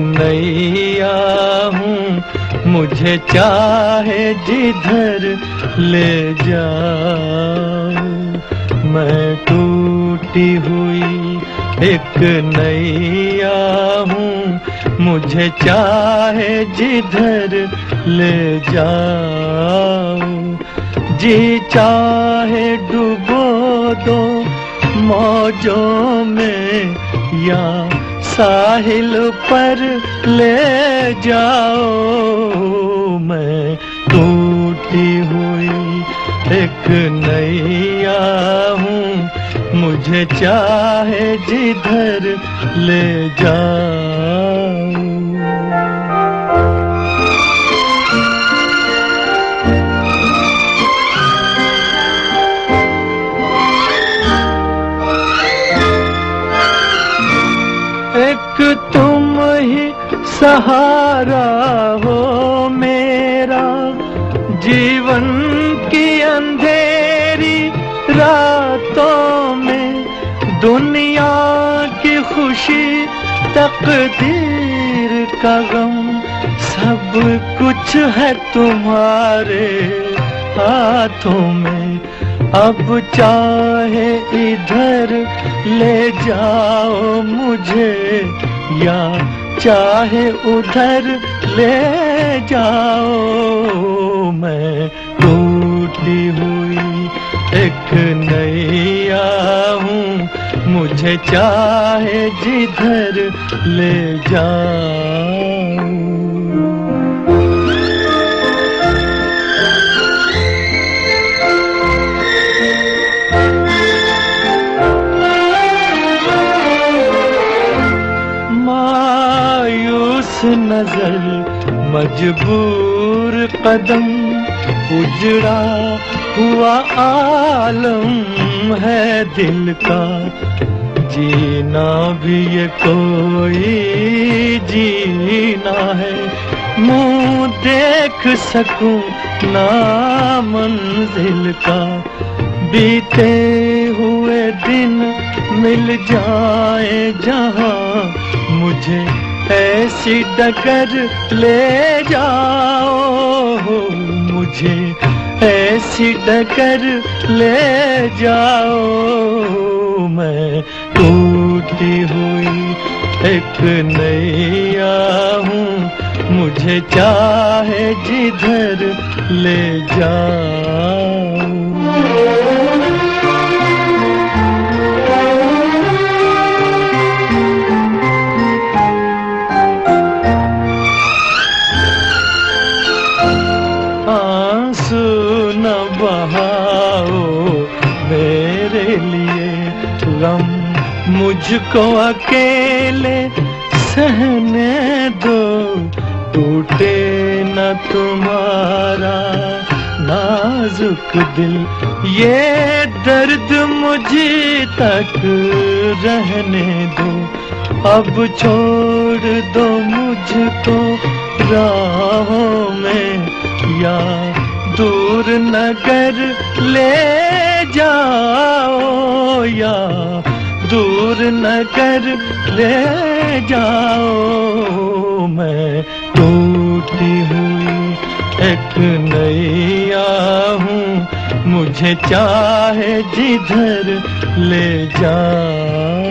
नैया हूँ। मुझे चाहे जिधर ले जाओ मैं टूटी हुई एक नैया हूँ। मुझे चाहे जिधर ले जाओ जी चाहे डूबो दो मौजों में या साहिल पर ले जाओ। मैं टूटी हुई एक नैया हूँ। मुझे चाहे जिधर ले जाओ। सहारा हो मेरा, जीवन की अंधेरी रातों में, दुनिया की खुशी, तकदीर का गम, सब कुछ है तुम्हारे हाथों में। अब चाहे इधर ले जाओ मुझे या चाहे उधर ले जाओ, मैं टूटी हुई एक नैया हूँ। मुझे चाहे जिधर ले जाओ। नज़र, मजबूर कदम उजड़ा हुआ आलम है दिल का। जीना भी ये कोई जीना है, मुँह देख सकूँ ना मंजिल का। बीते हुए दिन मिल जाए जहाँ मुझे ऐसी डगर ले जाओ मुझे। ऐसी डगर ले जाओ मैं। टूटी हुई एक नैया हूँ। मुझे चाहे जिधर ले जाओ। बहाओ मेरे लिए गम, मुझको अकेले सहने दो। टूटे न तुम्हारा नाजुक दिल, ये दर्द मुझे तक रहने दो। अब छोड़ दो मुझको राहों में, या दूर नगर ले जाओ या, दूर नगर ले जाओ। मैं टूटी हुई एक नैया हूँ, मुझे चाहे जिधर ले जाओ।